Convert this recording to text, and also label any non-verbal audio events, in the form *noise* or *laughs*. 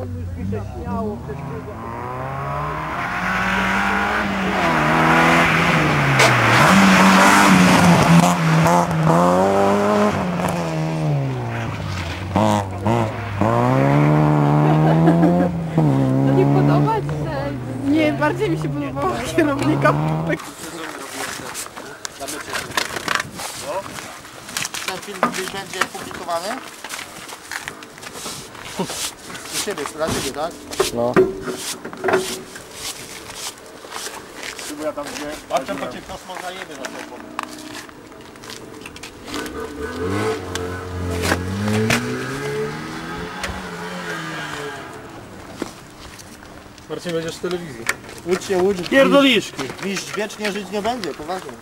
To nie podoba ci się? Nie, bardziej mi się podobało kierownika. Ten film gdzieś będzie publikowany? *laughs* U siebie, dla ciebie, tak? No. Ja tam gdzie... Patrzę, bo cię kosmos najebie na to. Marcin, będziesz w telewizji. Łódź się, łódź. Pierdoliszki. Mistrz wiecznie żyć nie będzie, poważnie.